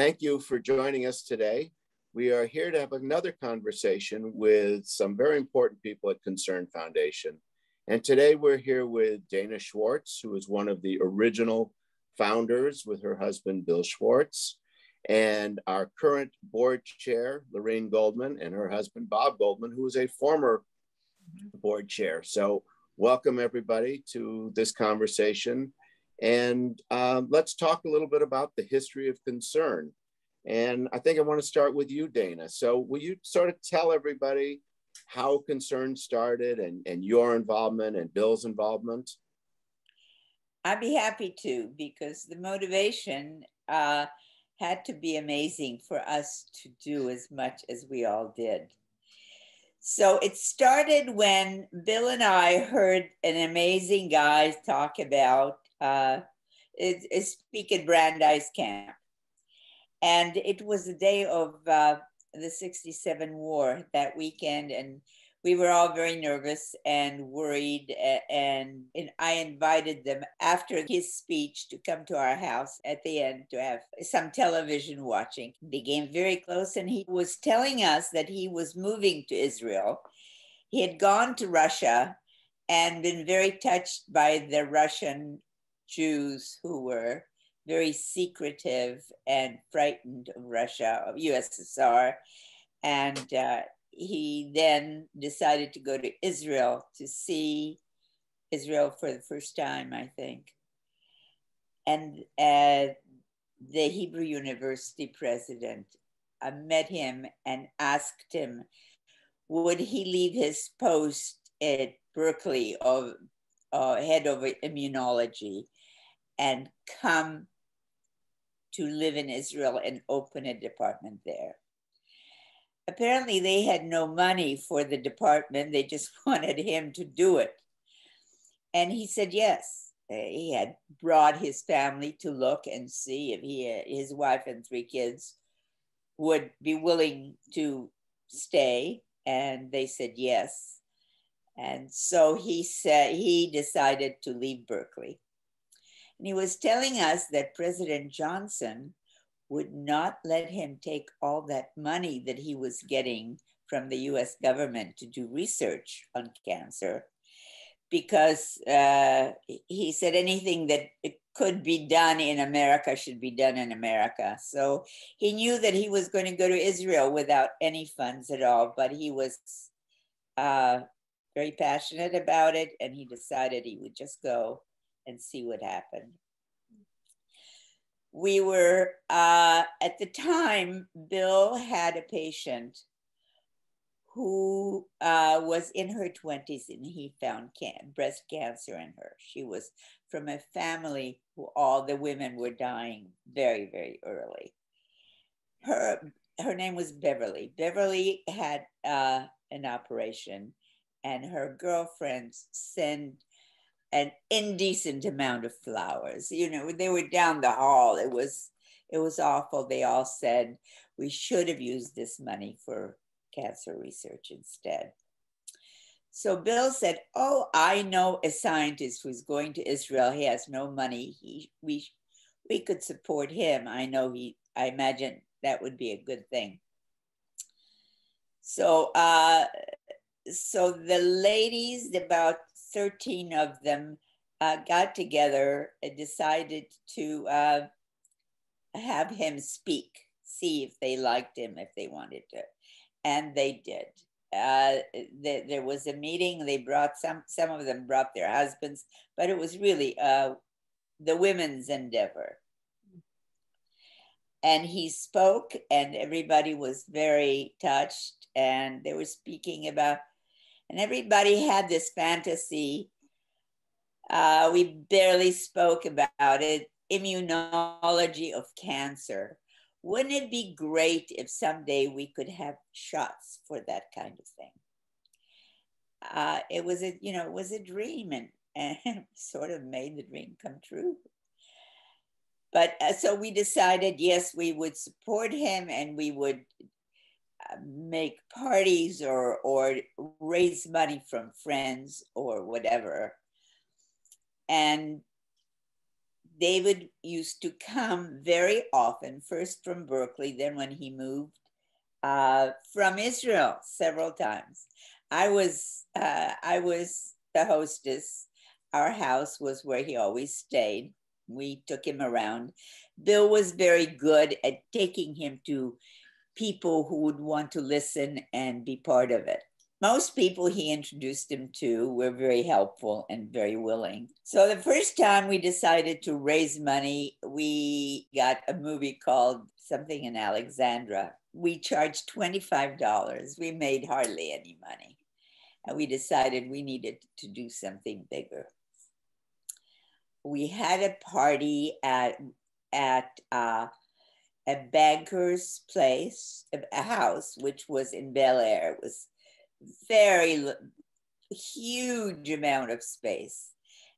thank you for joining us today. We are here to have another conversation with some very important people at Concern Foundation. And today we're here with Dana Schwartz, who is one of the original founders with her husband, Bill Schwartz, and our current board chair, Lorene Goldman, and her husband, Bob Goldman, who is a former board chair. So welcome everybody to this conversation. And um, let's talk a little bit about the history of concern. And I think I want to start with you, Dana. So will you sort of tell everybody how concern started and, and your involvement and Bill's involvement? I'd be happy to because the motivation uh, had to be amazing for us to do as much as we all did. So it started when Bill and I heard an amazing guy talk about uh, it, it speak at Brandeis Camp. And it was the day of uh, the 67 war that weekend. And we were all very nervous and worried. And, and I invited them after his speech to come to our house at the end to have some television watching. They became very close, and he was telling us that he was moving to Israel. He had gone to Russia and been very touched by the Russian Jews who were very secretive and frightened of Russia, of USSR. And uh, he then decided to go to Israel to see Israel for the first time, I think. And uh, the Hebrew University president I met him and asked him, would he leave his post at Berkeley of uh, head of immunology and come to live in Israel and open a department there? apparently they had no money for the department. They just wanted him to do it. And he said yes. Uh, he had brought his family to look and see if he, his wife and three kids would be willing to stay. And they said yes. And so he said he decided to leave Berkeley. And he was telling us that President Johnson would not let him take all that money that he was getting from the US government to do research on cancer because uh, he said anything that could be done in America should be done in America. So he knew that he was going to go to Israel without any funds at all, but he was uh, very passionate about it and he decided he would just go and see what happened. We were uh, at the time bill had a patient who uh, was in her 20s and he found can- breast cancer in her. She was from a family who all the women were dying very very early. Her her name was beverly. Beverly had uh, an operation and her girlfriends sent an indecent amount of flowers. You know, they were down the hall. It was it was awful. They all said we should have used this money for cancer research instead. So Bill said, "Oh, I know a scientist who's going to Israel. He has no money. He we we could support him. I know he. I imagine that would be a good thing." So, uh, so the ladies, about 13 of them uh, got together and decided to uh, have him speak, see if they liked him, if they wanted to. And they did. Uh, the, there was a meeting. They brought some, some of them brought their husbands, but it was really uh, the women's endeavor. And he spoke, and everybody was very touched. And they were speaking about and everybody had this fantasy. Uh, we barely spoke about it immunology of cancer. Wouldn't it be great if someday we could have shots for that kind of thing? Uh, it was a, you know, it was a dream and, and sort of made the dream come true. But uh, so we decided, yes, we would support him and we would make parties or or raise money from friends or whatever and David used to come very often, first from Berkeley, then when he moved uh, from Israel several times. I was uh, I was the hostess. Our house was where he always stayed. We took him around. Bill was very good at taking him to people who would want to listen and be part of it. Most people he introduced him to were very helpful and very willing. So the first time we decided to raise money, we got a movie called Something in Alexandra. We charged $25. We made hardly any money. And we decided we needed to do something bigger. We had a party at at uh, a banker's place, a house, which was in Bel Air. It was very huge amount of space.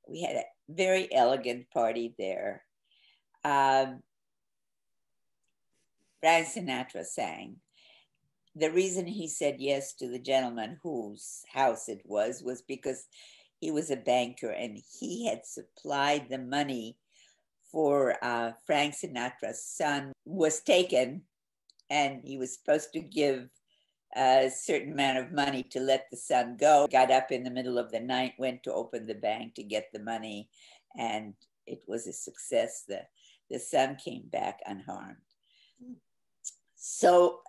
We had a very elegant party there. Um, Frank Sinatra sang. The reason he said yes to the gentleman whose house it was was because he was a banker and he had supplied the money for uh, Frank Sinatra's son was taken, and he was supposed to give a certain amount of money to let the son go. Got up in the middle of the night, went to open the bank to get the money, and it was a success. The, the son came back unharmed. So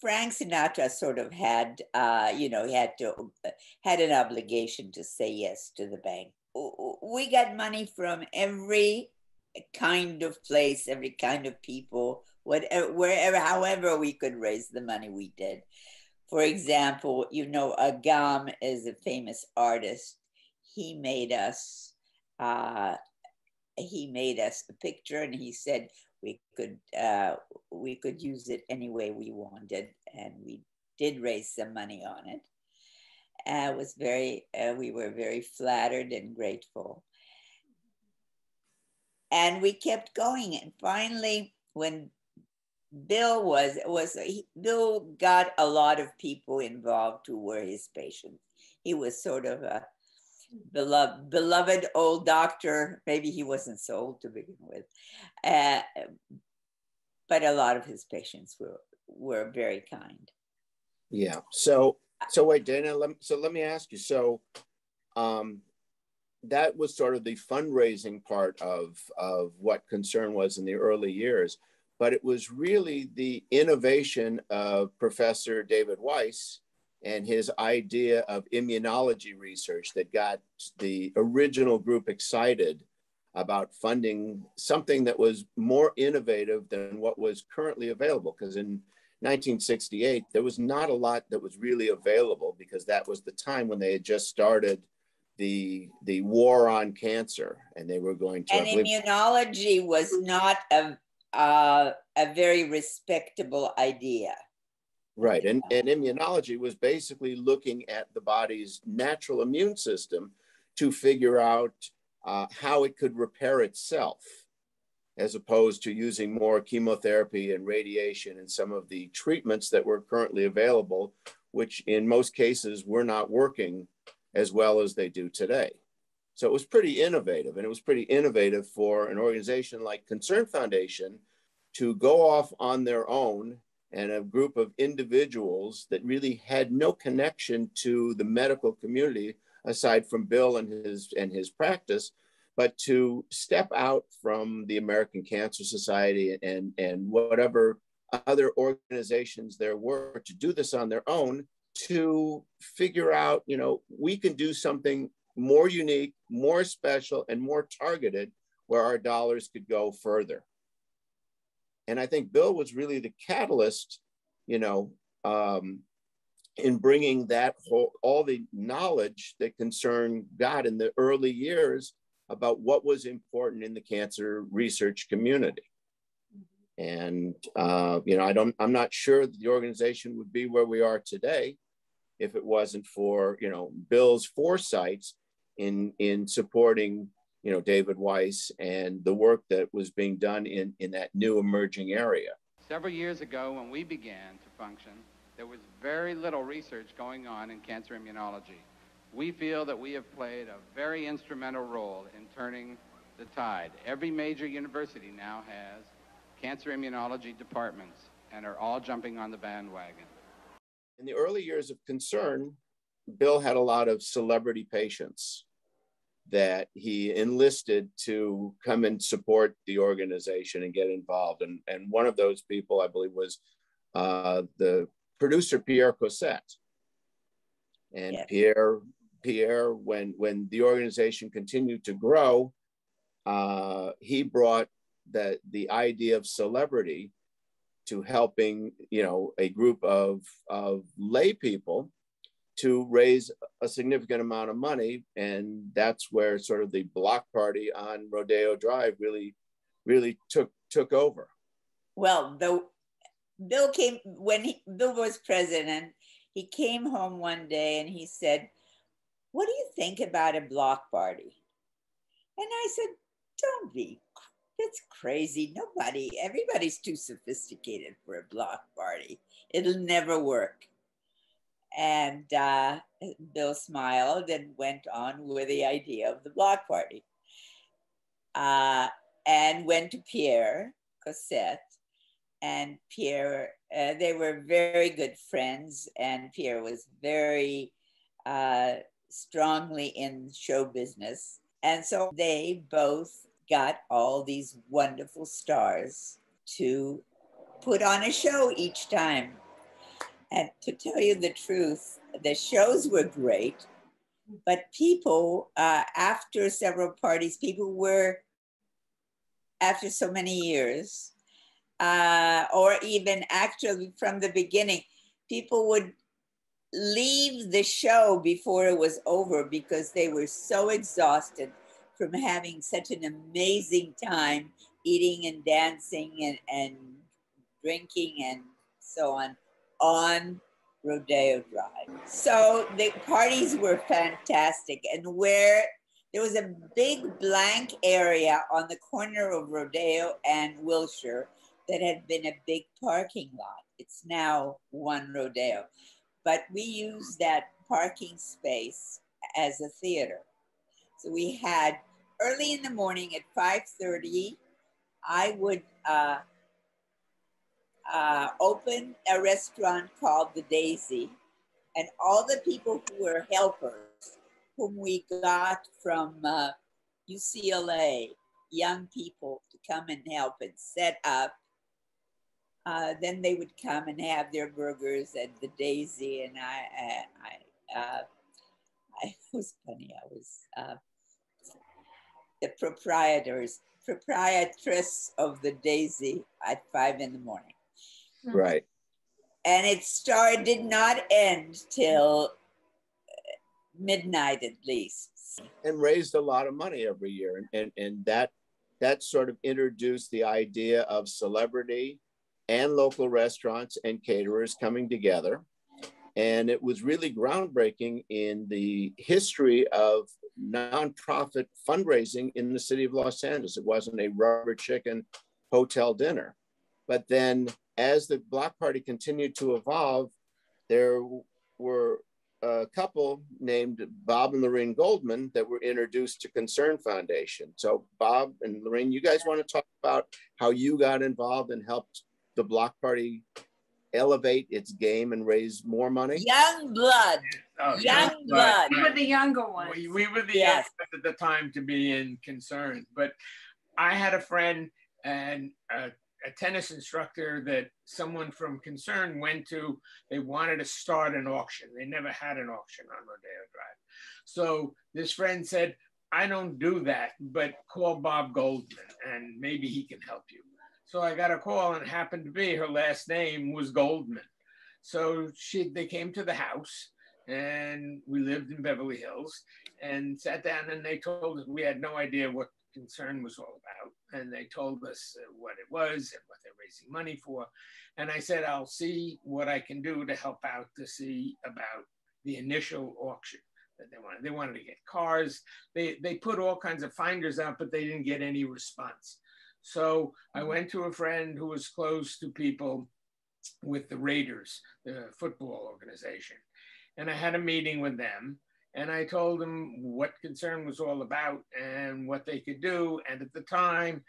Frank Sinatra sort of had, uh, you know, he had to had an obligation to say yes to the bank. We got money from every kind of place, every kind of people, whatever, wherever, however we could raise the money, we did. For example, you know, Agam is a famous artist. He made us, uh, he made us a picture, and he said we could uh, we could use it any way we wanted, and we did raise some money on it. Uh, was very, uh, we were very flattered and grateful and we kept going. And finally, when Bill was was he, Bill got a lot of people involved who were his patients. He was sort of a beloved beloved old doctor. Maybe he wasn't so old to begin with, uh, but a lot of his patients were were very kind. Yeah. So so wait, Dana. Let, so let me ask you. So, um, that was sort of the fundraising part of, of what concern was in the early years. But it was really the innovation of Professor David Weiss and his idea of immunology research that got the original group excited about funding something that was more innovative than what was currently available. Because in 1968, there was not a lot that was really available because that was the time when they had just started the the war on cancer, and they were going to. And immunology was not a uh, a very respectable idea. Right, and, and immunology was basically looking at the body's natural immune system to figure out uh, how it could repair itself, as opposed to using more chemotherapy and radiation and some of the treatments that were currently available, which in most cases were not working as well as they do today. So it was pretty innovative, and it was pretty innovative for an organization like Concern Foundation to go off on their own and a group of individuals that really had no connection to the medical community aside from Bill and his and his practice, but to step out from the American Cancer Society and and whatever other organizations there were to do this on their own to figure out, you know, we can do something more unique, more special, and more targeted where our dollars could go further. And I think Bill was really the catalyst, you know, um, in bringing that whole, all the knowledge that concern got in the early years about what was important in the cancer research community. And uh, you know, I don't, I'm not sure that the organization would be where we are today if it wasn't for you know Bill's foresight in in supporting you know David Weiss and the work that was being done in in that new emerging area. Several years ago, when we began to function, there was very little research going on in cancer immunology. We feel that we have played a very instrumental role in turning the tide. Every major university now has cancer immunology departments and are all jumping on the bandwagon. In the early years of concern, Bill had a lot of celebrity patients that he enlisted to come and support the organization and get involved. And, and one of those people, I believe, was uh, the producer Pierre Cossette. And yes. Pierre, Pierre, when when the organization continued to grow, uh, he brought that the idea of celebrity to helping you know a group of of lay people to raise a significant amount of money. And that's where sort of the block party on rodeo drive really really took took over. Well the bill came when he, bill was president he came home one day and he said what do you think about a block party? And i said don't be that's crazy nobody everybody's too sophisticated for a block party it'll never work and uh, Bill smiled and went on with the idea of the block party. Uh, and went to Pierre Cossette. And Pierre, uh, they were very good friends, and Pierre was very uh, strongly in show business. And so they both got all these wonderful stars to put on a show each time. And to tell you the truth, the shows were great, but people, uh, after several parties, people were, after so many years, uh, or even actually from the beginning, people would leave the show before it was over because they were so exhausted from having such an amazing time eating and dancing and, and drinking and so on on Rodeo Drive. So the parties were fantastic. And where there was a big blank area on the corner of Rodeo and Wilshire that had been a big parking lot. It's now one Rodeo. But we used that parking space as a theater. So we had early in the morning at 5.30, I would uh, uh, opened a restaurant called the Daisy, and all the people who were helpers, whom we got from uh, UCLA, young people to come and help and set up. Uh, then they would come and have their burgers at the Daisy, and I, I, I, uh, I was funny. I was uh, the proprietors, proprietress of the Daisy at five in the morning. Hmm. Right. And it started, did not end till uh, midnight at least. And raised a lot of money every year. And, and, and that, that sort of introduced the idea of celebrity and local restaurants and caterers coming together. And it was really groundbreaking in the history of nonprofit fundraising in the city of Los Angeles. It wasn't a rubber chicken hotel dinner. But then as the Block Party continued to evolve, there were a couple named Bob and Lorene Goldman that were introduced to Concern Foundation. So Bob and Lorene, you guys want to talk about how you got involved and helped the Block Party elevate its game and raise more money? Young blood. Oh, young, young blood. We were the younger ones. We, we were the yes. Uh, at the time to be in concern. But I had a friend and a a tennis instructor that someone from Concern went to. They wanted to start an auction. They never had an auction on Rodeo Drive. So this friend said, I don't do that, but call Bob Goldman and maybe he can help you. So I got a call and it happened to be her last name was Goldman. So she they came to the house and we lived in Beverly Hills and sat down and they told us we had no idea what concern was all about. And they told us what it was and what they're raising money for. And I said, I'll see what I can do to help out to see about the initial auction that they wanted. They wanted to get cars. They, they put all kinds of finders out, but they didn't get any response. So I mm-hmm. went to a friend who was close to people with the Raiders, the football organization. And I had a meeting with them And I told them what concern was all about and what they could do. And at the time,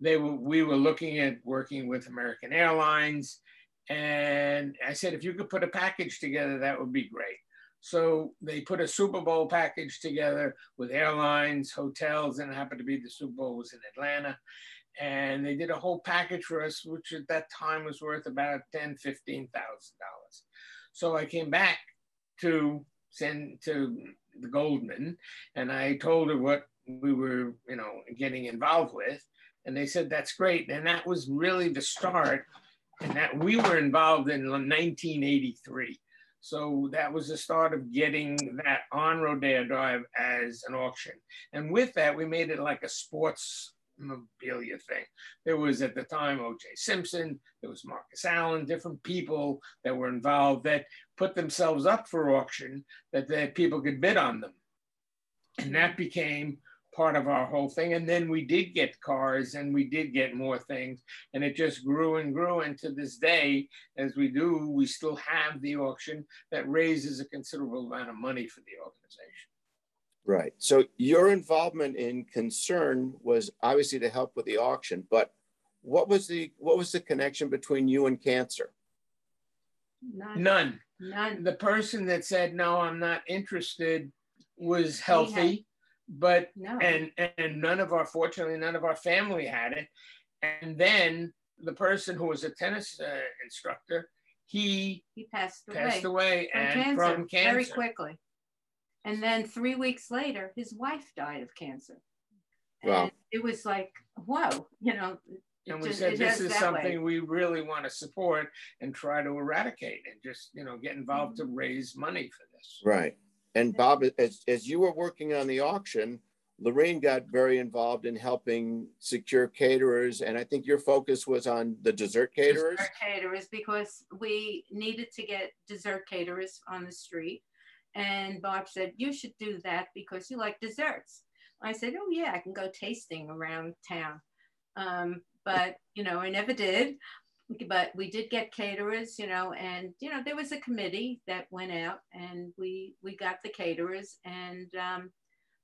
they were we were looking at working with American Airlines. And I said, if you could put a package together, that would be great. So they put a Super Bowl package together with airlines, hotels, and it happened to be the Super Bowl was in Atlanta. And they did a whole package for us, which at that time was worth about ten, fifteen thousand dollars. So I came back to send to the Goldman, and I told her what we were, you know, getting involved with, and they said that's great. And that was really the start, and that we were involved in 1983. So that was the start of getting that on Rodeo Drive as an auction. And with that, we made it like a sports memorabilia thing. There was at the time O.J. Simpson, there was Marcus Allen, different people that were involved that put themselves up for auction that the people could bid on them. And that became part of our whole thing. And then we did get cars and we did get more things. And it just grew and grew. And to this day, as we do, we still have the auction that raises a considerable amount of money for the organization. Right. So your involvement in concern was obviously to help with the auction, but what was the what was the connection between you and cancer? None. None. None. The person that said no, I'm not interested was healthy but no. and and none of our fortunately none of our family had it and then the person who was a tennis uh, instructor he he passed away, passed away from, and cancer, from cancer very quickly and then three weeks later his wife died of cancer and it was like whoa you know and we just, said this is something way. we really want to support and try to eradicate and just you know get involved mm-hmm. to raise money for this right and Bob, as, as you were working on the auction, Lorene got very involved in helping secure caterers. And I think your focus was on the dessert caterers. Dessert caterers, because we needed to get dessert caterers on the street. And Bob said, You should do that because you like desserts. I said, Oh, yeah, I can go tasting around town. Um, but, you know, I never did but we did get caterers, you know, and you know there was a committee that went out, and we we got the caterers, and um,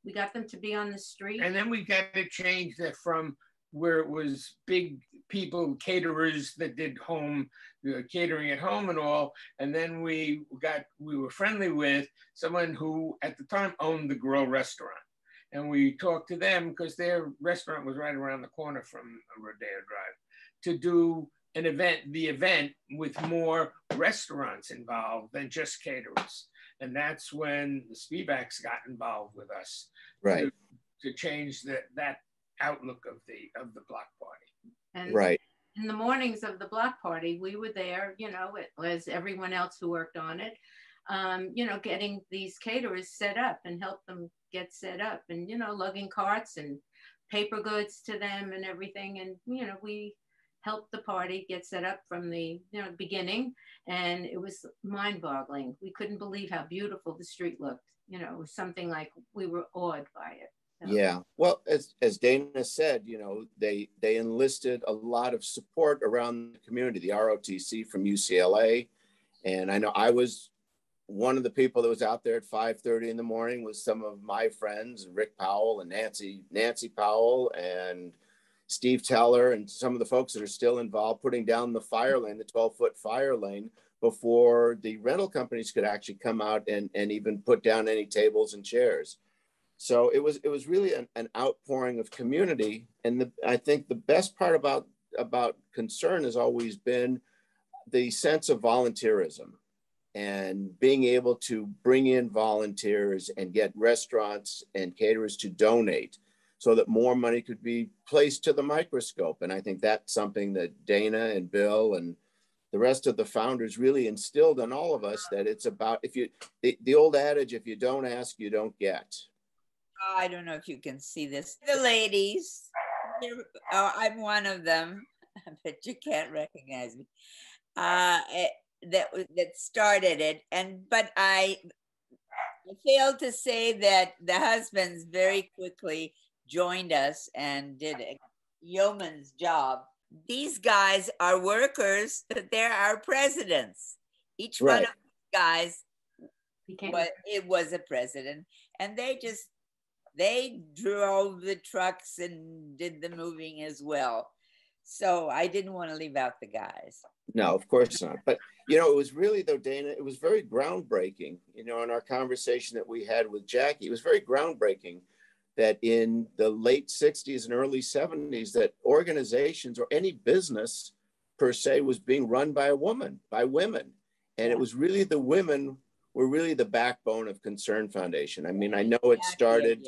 we got them to be on the street. And then we got to change that from where it was big people caterers that did home uh, catering at home and all and then we got we were friendly with someone who at the time owned the grill restaurant and we talked to them because their restaurant was right around the corner from rodeo drive to do an event, the event with more restaurants involved than just caterers. And that's when the Speedbacks got involved with us right. to, to change the, that outlook of the of the block party. And right. In the mornings of the block party, we were there, you know, as everyone else who worked on it, um, you know, getting these caterers set up and help them get set up and, you know, lugging carts and paper goods to them and everything. And, you know, we helped the party get set up from the you know beginning and it was mind-boggling we couldn't believe how beautiful the street looked you know it was something like we were awed by it yeah. Well as, as dana said you know they they enlisted a lot of support around the community the rotc from ucla and i know i was one of the people that was out there at 5.30 in the morning with some of my friends rick powell and nancy nancy powell and Steve Teller and some of the folks that are still involved putting down the fire lane, the 12 foot fire lane before the rental companies could actually come out and, and even put down any tables and chairs. So it was it was really an, an outpouring of community. And the, I think the best part about about concern has always been the sense of volunteerism and being able to bring in volunteers and get restaurants and caterers to donate so that more money could be placed to the microscope. And I think that's something that Dana and Bill and the rest of the founders really instilled in all of us that it's about if you the, the old adage if you don't ask you don't get i don't know if you can see this the ladies oh, i'm one of them but you can't recognize me uh, it, that that started it and but i I failed to say that the husbands very quickly joined us and did a yeoman's job. These guys are workers, but they're our presidents. Each right. one of these guys Became but it was a president, and they just they drove the trucks and did the moving as well. So I didn't want to leave out the guys. No, of course not. But you know, it was really though, Dana, it was very groundbreaking. You know, in our conversation that we had with Jackie, it was very groundbreaking that in the late 60s and early 70s that organizations or any business per se was being run by a woman, by women. And it was really the women were really the backbone of Concern Foundation. I mean, I know it started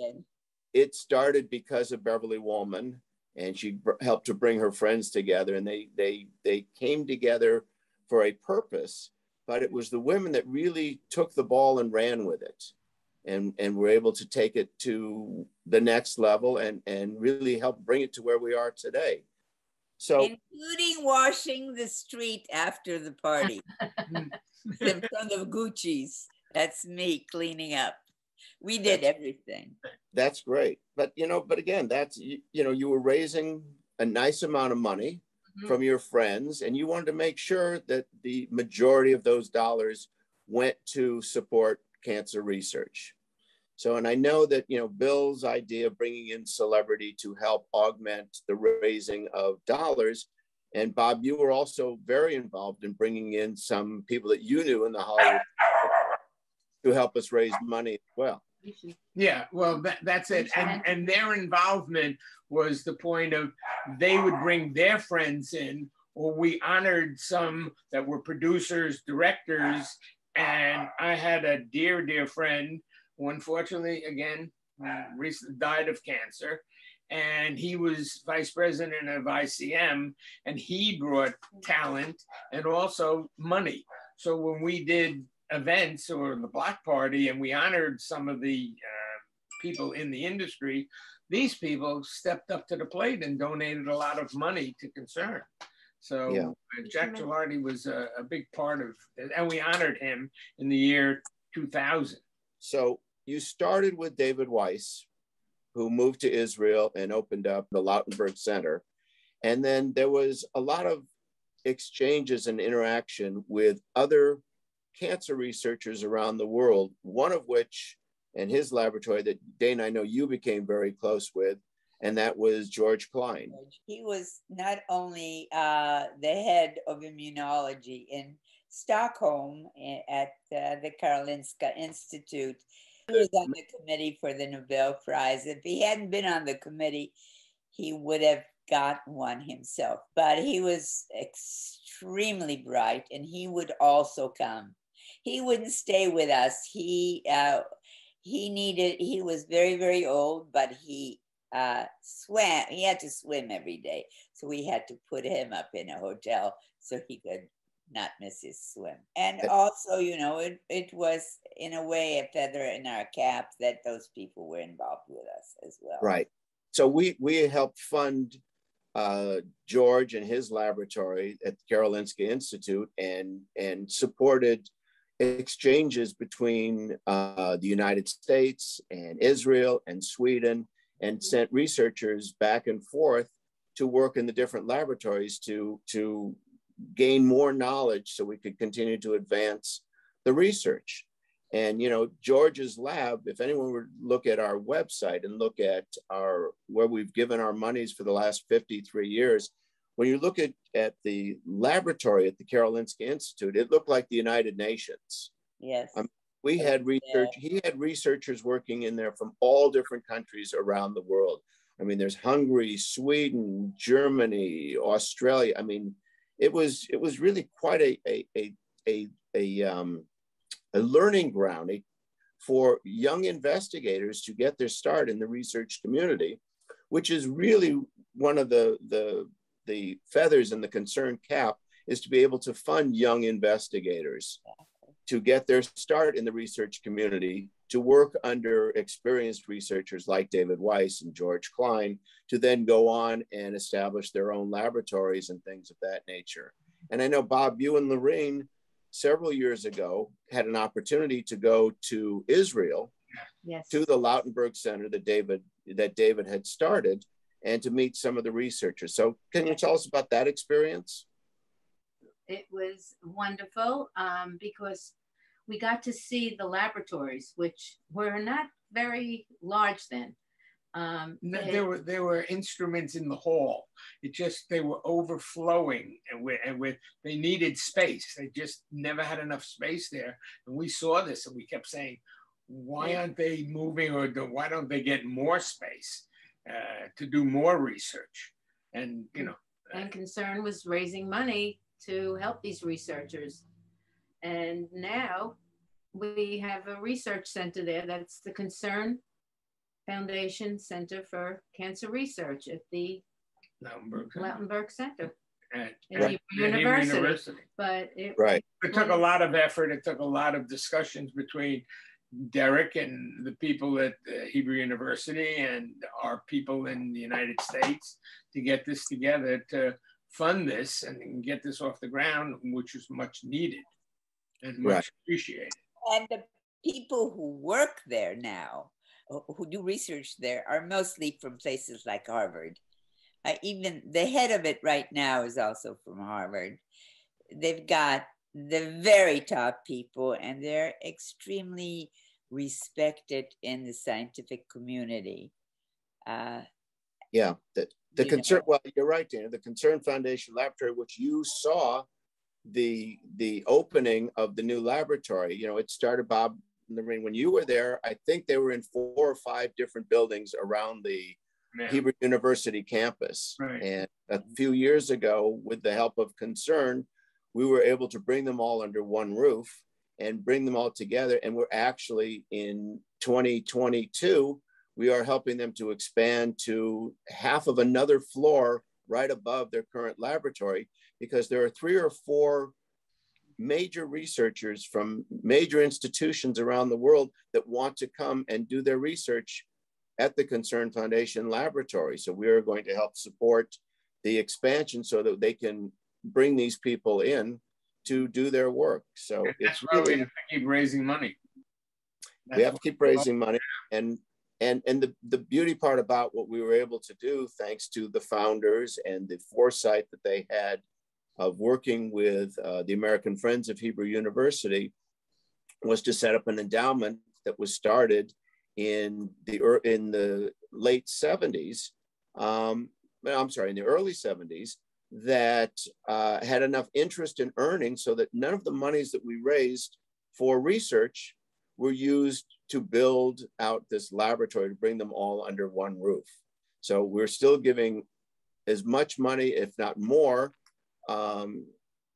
it started because of Beverly Wallman, and she helped to bring her friends together and they they they came together for a purpose, but it was the women that really took the ball and ran with it. And, and were able to take it to the next level and, and really help bring it to where we are today. So, including washing the street after the party in front of Gucci's. That's me cleaning up. We did everything. That's great. But, you know, but again, that's, you, you know, you were raising a nice amount of money mm-hmm. from your friends, and you wanted to make sure that the majority of those dollars went to support cancer research. So, and I know that, you know, Bill's idea of bringing in celebrity to help augment the raising of dollars. And Bob, you were also very involved in bringing in some people that you knew in the Hollywood to help us raise money as well. Yeah, well, that, that's it. And, and their involvement was the point of they would bring their friends in, or we honored some that were producers, directors. And I had a dear, dear friend who unfortunately, again, recently died of cancer. And he was vice president of ICM, and he brought talent and also money. So when we did events or the block party and we honored some of the uh, people in the industry, these people stepped up to the plate and donated a lot of money to Concern. So yeah. Jack Gilardi was a, a, big part of and we honored him in the year 2000. So you started with David Weiss, who moved to Israel and opened up the Lautenberg Center. And then there was a lot of exchanges and interaction with other cancer researchers around the world, one of which, and his laboratory that Dana, I know you became very close with, and that was George Klein. He was not only uh, the head of immunology in Stockholm eh, at uh, the Karolinska Institute, was on the committee for the Nobel Prize. If he hadn't been on the committee, he would have gotten one himself. But he was extremely bright and he would also come. He wouldn't stay with us. He uh, he needed he was very, very old, but he uh, swam. He had to swim every day. So we had to put him up in a hotel so he could not Mrs. swim. And also, you know, it, it was in a way a feather in our cap that those people were involved with us as well. Right. So we we helped fund uh, George and his laboratory at the Karolinska Institute and and supported exchanges between uh, the United States and Israel and Sweden and sent researchers back and forth to work in the different laboratories to to gain more knowledge so we could continue to advance the research. And you know, George's lab, if anyone would look at our website and look at our where we've given our monies for the last 53 years, when you look at, at the laboratory at the Karolinska Institute, it looked like the United Nations. Yes. Um, we had research, yeah. he had researchers working in there from all different countries around the world. I mean, there's Hungary, Sweden, Germany, Australia. I mean, it was it was really quite a a a a, a, um, a learning ground for young investigators to get their start in the research community, which is really one of the the the feathers in the concern cap is to be able to fund young investigators to get their start in the research community to work under experienced researchers like David Weiss and George Klein to then go on and establish their own laboratories and things of that nature. And I know, Bob, you and Lorene several years ago had an opportunity to go to Israel yes. to the Lautenberg Center that David that David had started and to meet some of the researchers. So can you tell us about that experience? It was wonderful um, because we got to see the laboratories, which were not very large then. Um, No, There were there were instruments in the hall. It just they were overflowing, and with and with they needed space. They just never had enough space there. And we saw this, and we kept saying, "Why aren't they moving, or do, why don't they get more space uh, to do more research?" And you know, and concern was raising money to help these researchers. And now we have a research center there. That's the Concern Foundation Center for Cancer Research at the Lautenberg, Lautenberg Center. at, at at- Hebrew University. University. But it, Right. It took a lot of effort. It took a lot of discussions between Derek and the people at uh, Hebrew University and our people in the United States to get this together to fund this and get this off the ground, which is much needed and much Right. appreciated. And the people who work there now, who who do research there, are mostly from places like Harvard. Uh, even the head of it right now is also from Harvard. They've got the very top people, and they're extremely respected in the scientific community. Uh, Yeah. The, the concern, know. well, you're right, Dana. The Concern Foundation Laboratory, which you saw the the opening of the new laboratory, you know, it started, Bob, Lorene, when you were there, I think they were in four or five different buildings around the Yeah. Hebrew University campus. Right. And a few years ago, with the help of Concern, we were able to bring them all under one roof and bring them all together. And we're actually in 2022, we are helping them to expand to half of another floor right above their current laboratory because there are three or four major researchers from major institutions around the world that want to come and do their research at the Concern Foundation laboratory. So we are going to help support the expansion so that they can bring these people in to do their work. So And it's that's why we really, have to keep raising money. we have to keep raising money and and and the, the beauty part about what we were able to do thanks to the founders and the foresight that they had of working with uh, the american friends of hebrew university was to set up an endowment that was started in the in the late 70s um, i'm sorry in the early 70s that uh, had enough interest in earning so that none of the monies that we raised for research were used to build out this laboratory to bring them all under one roof. So we're still giving as much money, if not more, um,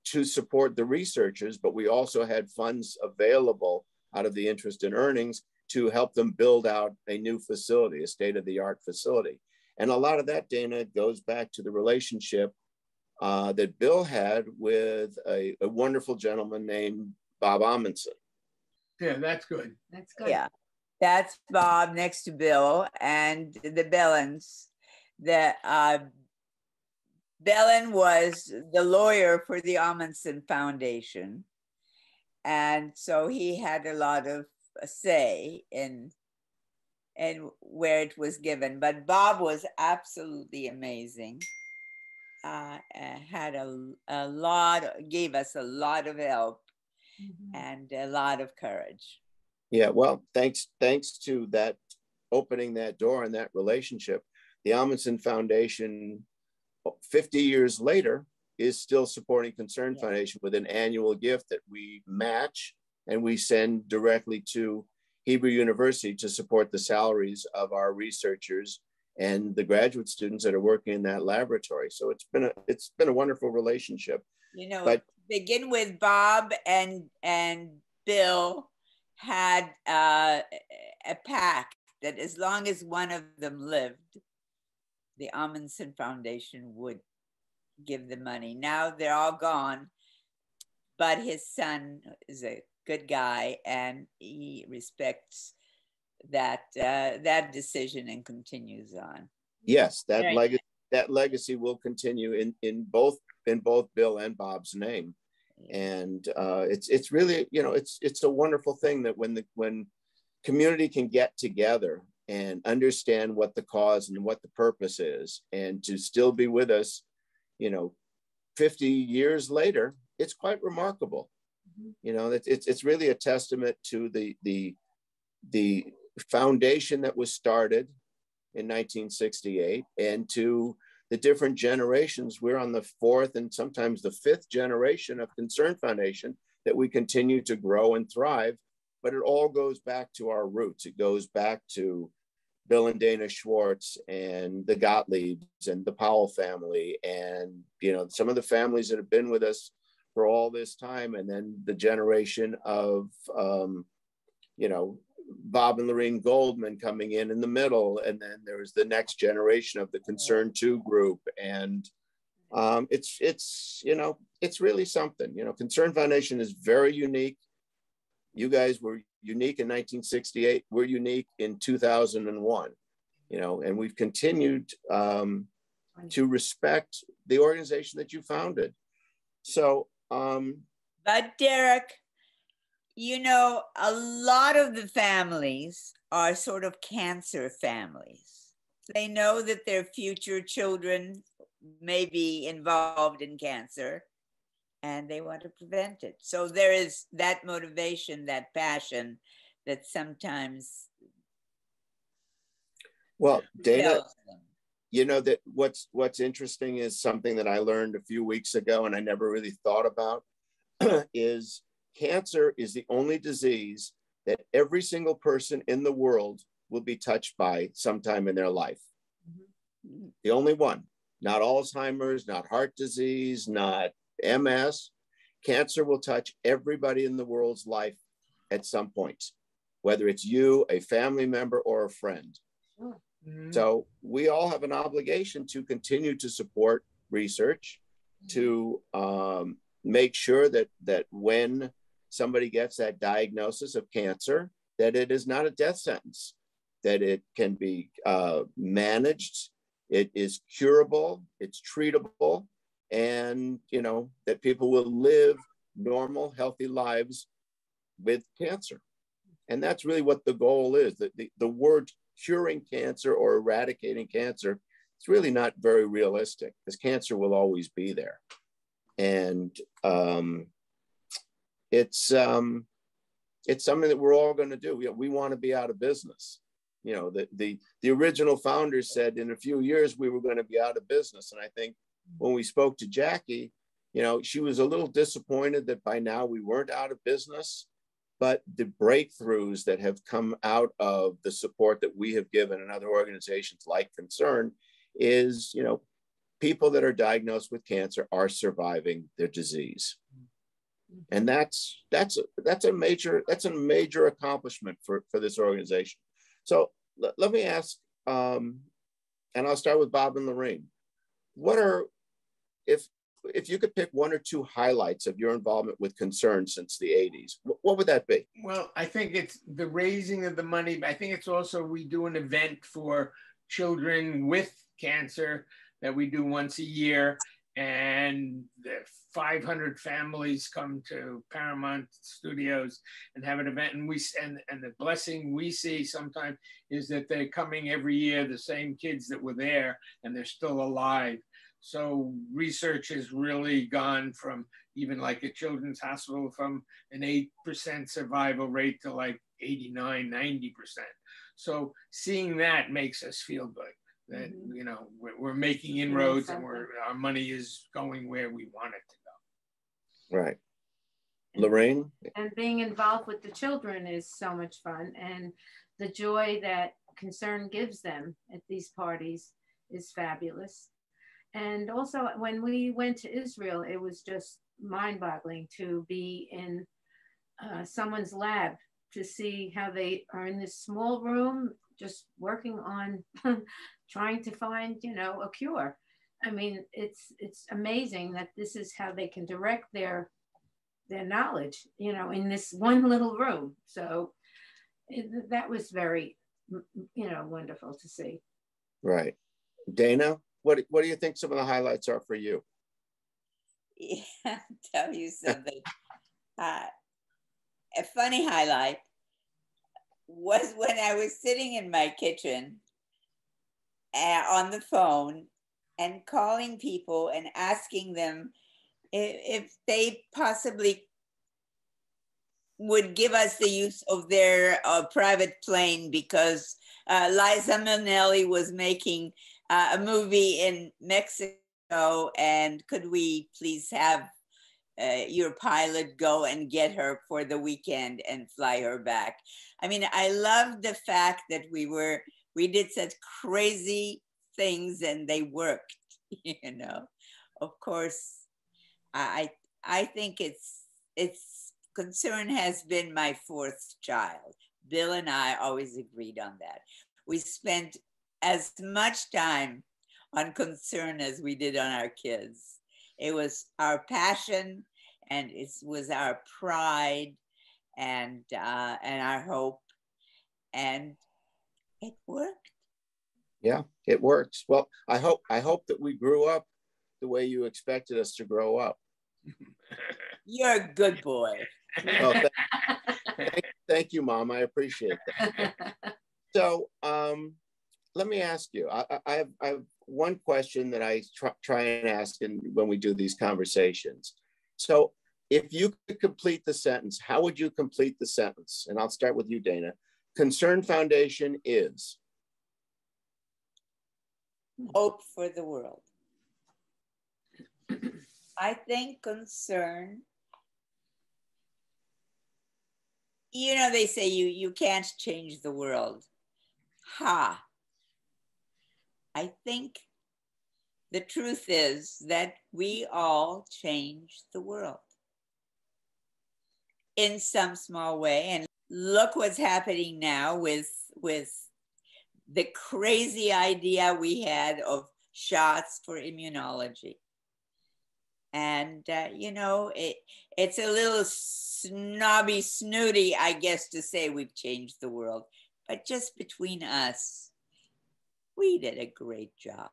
to support the researchers, but we also had funds available out of the interest in earnings to help them build out a new facility, a state of the art facility. And a lot of that, Dana, goes back to the relationship uh, that Bill had with a, a wonderful gentleman named Bob Ahmanson. Yeah, that's good. that's good. Yeah, that's Bob next to Bill and the Bellens. The uh, Bellin was the lawyer for the Ahmanson Foundation, and so he had a lot of say in and where it was given. But Bob was absolutely amazing. Uh, uh, had a, a lot, gave us a lot of help Mhm. and a lot of courage. Yeah, well, thanks thanks to that opening that door and that relationship, the Ahmanson Foundation, 50 years later, is still supporting Concern Yeah. Foundation with an annual gift that we match and we send directly to Hebrew University to support the salaries of our researchers and the graduate students that are working in that laboratory. So it's been a it's been a wonderful relationship. You know, But- begin with Bob and and Bill had uh, a pact that as long as one of them lived, the Ahmanson Foundation would give the money. Now they're all gone, but his son is a good guy and he respects that uh, that decision and continues on. Yes, that Right. legacy that legacy will continue in in both in both Bill and Bob's name. and uh, it's it's really you know it's it's a wonderful thing that when the when community can get together and understand what the cause and what the purpose is and to still be with us you know 50 years later it's quite remarkable You know, it's, it's it's really a testament to the the the foundation that was started in 1968 and to the different generations. We're on the fourth and sometimes the fifth generation of Concern Foundation that we continue to grow and thrive. But it all goes back to our roots. It goes back to Bill and Dana Schwartz and the Gottliebs and the Powell family and you know some of the families that have been with us for all this time and then the generation of um, you know Bob and Lorene Goldman coming in in the middle and then there was the next generation of the Concern 2 group and um, it's it's you know it's really something you know Concern Foundation is very unique you guys were unique in 1968. We're unique in 2001, you know, and we've continued um, to respect the organization that you founded. So, um, but Derek, you know, a lot of the families are sort of cancer families. They know that their future children may be involved in cancer and they want to prevent it. So there is that motivation, that passion that sometimes. Well, Dana, you know that what's what's interesting is something that I learned a few weeks ago, and I never really thought about, is cancer is the only disease that every single person in the world will be touched by sometime in their life. Mm-hmm. The only one, not Alzheimer's, not heart disease, not MS, cancer will touch everybody in the world's life at some point, whether it's you, a family member, or a friend. Mm-hmm. So we all have an obligation to continue to support research, to um, make sure that that when somebody gets that diagnosis of cancer, that it is not a death sentence, that it can be uh, managed, it is curable, it's treatable, and you know that people will live normal healthy lives with cancer. And that's really what the goal is. The, the, the word curing cancer or eradicating cancer it's really not very realistic because cancer will always be there. And um, it's um, it's something that we're all going to do we, we want to be out of business you know the, the the original founders said in a few years we were going to be out of business and i think when we spoke to Jackie, you know, she was a little disappointed that by now we weren't out of business. But the breakthroughs that have come out of the support that we have given and other organizations like Concern is, you know, people that are diagnosed with cancer are surviving their disease. And that's that's that's a major that's a major accomplishment for, for this organization. So let me ask, um, and I'll start with Bob and Lorene what are if if you could pick one or two highlights of your involvement with concern since the 80s what would that be? Well i think it's the raising of the money. I think it's also we do an event for children with cancer that we do once a year and 500 families come to Paramount Studios and have an event. And we and and the blessing we see sometimes is that they're coming every year, the same kids that were there, and they're still alive. So research has really gone from even like a children's hospital from an 8% survival rate to like 89, 90%. So seeing that makes us feel good that mm-hmm. you know we're, we're making inroads and we're our money is going where we want it to go. Right. Lorene? And being involved with the children is so much fun and the joy that concern gives them at these parties is fabulous. And also when we went to israel it was just mind-boggling to be in uh, someone's lab to see how they are in this small room just working on trying to find, you know, a cure. I mean, it's it's amazing that this is how they can direct their their knowledge, you know, in this one little room. So it, that was very, you know, wonderful to see. Right, Dana. What what do you think some of the highlights are for you? Yeah, tell you something. uh, a funny highlight was when I was sitting in my kitchen uh, on the phone and calling people and asking them if, if they possibly would give us the use of their uh, private plane because uh, Liza Minnelli was making uh, a movie in Mexico, and could we please have uh, your pilot go and get her for the weekend and fly her back? I mean, I love the fact that we were we did such crazy things and they worked. You know, of course, I I think it's it's concern has been my fourth child. Bill and I always agreed on that. We spent as much time on concern as we did on our kids. It was our passion and it was our pride and uh, and our hope, and it worked. Yeah, it works. Well, I hope I hope that we grew up the way you expected us to grow up. You're a good boy. Oh, thank, thank, thank, you, Mom. I appreciate that. So, um, let me ask you. I, I, have, I have one question that I try, and ask in, when we do these conversations. So, if you could complete the sentence, how would you complete the sentence? And I'll start with you, Dana. Concern Foundation is hope for the world. I think concern you know they say you you can't change the world ha i think the truth is that we all change the world in some small way and look what's happening now with with the crazy idea we had of shots for immunology and uh, you know it it's a little snobby, snooty, I guess, to say we've changed the world. But just between us, we did a great job.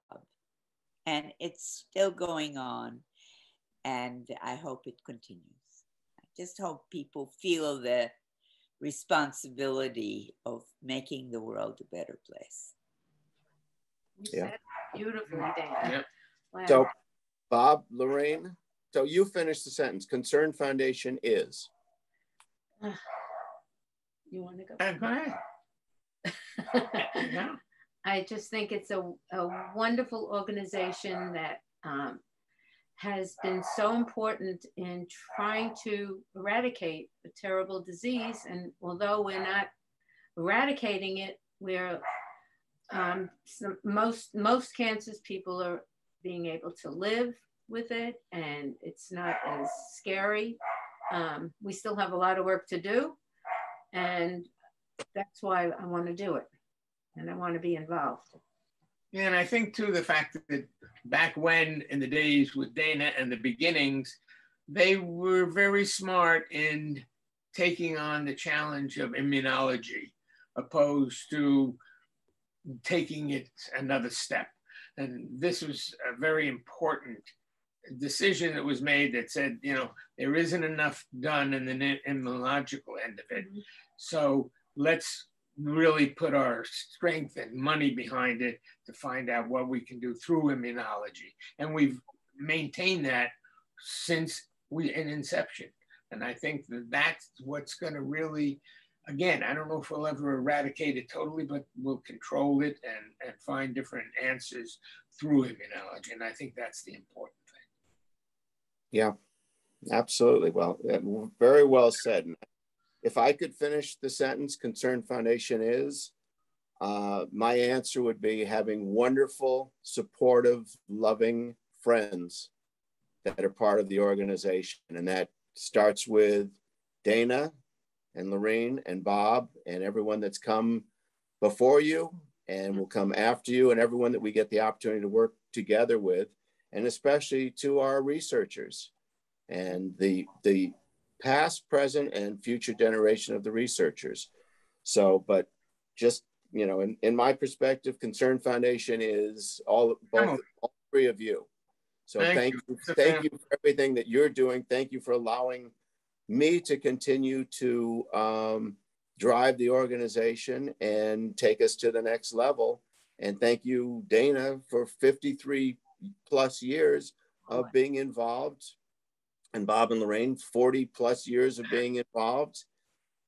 And it's still going on. And I hope it continues. I just hope people feel the responsibility of making the world a better place. yeah. Beautifully, Dan. Yep. Wow. So, Bob, Lorene, so you finish the sentence. Concern Foundation is. You want to go? Uh, go ahead. yeah. I just think it's a, a wonderful organization that um, has been so important in trying to eradicate a terrible disease. And although we're not eradicating it, we're um, some, most most cancers people are being able to live with it, and it's not as scary um, we still have a lot of work to do. And that's why I want to do it. And I want to be involved. Yeah, and I think too the fact that back when in the days with Dana and the beginnings, they were very smart in taking on the challenge of immunology opposed to taking it another step. And this was a very important decision that was made that said, you know, there isn't enough done in the immunological end of it. Mm-hmm. So let's really put our strength and money behind it to find out what we can do through immunology. And we've maintained that since we in inception. And I think that that's what's going to really, again, I don't know if we'll ever eradicate it totally, but we'll control it and, and find different answers through immunology. And I think that's the important thing. yeah, absolutely. Well, very well said. If I could finish the sentence, Concern Foundation is, uh, my answer would be having wonderful, supportive, loving friends that are part of the organization. And that starts with Dana and Lorene and Bob and everyone that's come before you and will come after you and everyone that we get the opportunity to work together with and especially to our researchers and the, the past, present, and future generation of the researchers. So, but just, you know, in, in my perspective, Concern Foundation is all, both, all three of you. So thank, thank you, thank you for everything that you're doing. Thank you for allowing me to continue to um, drive the organization and take us to the next level. And thank you, Dana, for 53 plus years of being involved. And Bob and Lorene, 40 plus years of being involved.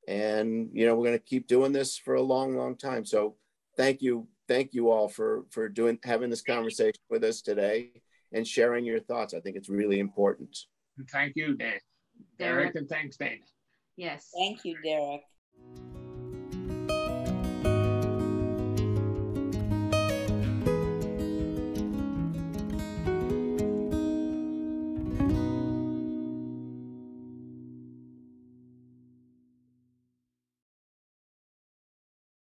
and you know we're going to keep doing this for a long, long time. So thank you, thank you all for for doing having this conversation with us today and sharing your thoughts. I think it's really important. Thank you, Dan. Derek, and thanks, Dana. Yes. Thank you, Derek.